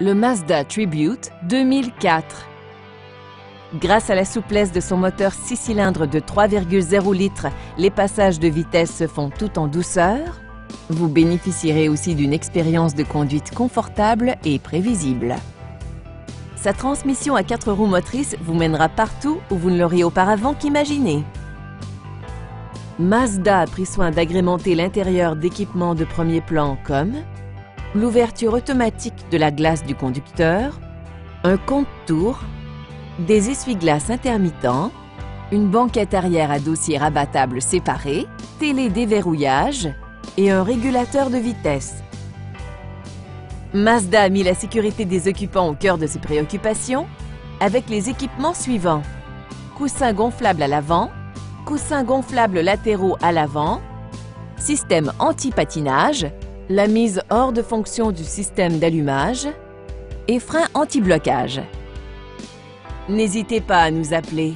le Mazda Tribute 2004. Grâce à la souplesse de son moteur 6 cylindres de 3,0 litres, les passages de vitesse se font tout en douceur. Vous bénéficierez aussi d'une expérience de conduite confortable et prévisible. Sa transmission à 4 roues motrices vous mènera partout où vous ne l'auriez auparavant qu'imaginé. Mazda a pris soin d'agrémenter l'intérieur d'équipements de premier plan comme l'ouverture automatique de la glace du conducteur, un compte-tour, des essuie-glaces intermittents, une banquette arrière à dossier rabattable séparé, télé déverrouillage et un régulateur de vitesse. Mazda a mis la sécurité des occupants au cœur de ses préoccupations avec les équipements suivants. Coussins gonflables à l'avant, coussins gonflables latéraux à l'avant, système anti-patinage, la mise hors de fonction du système d'allumage et frein anti-blocage. N'hésitez pas à nous appeler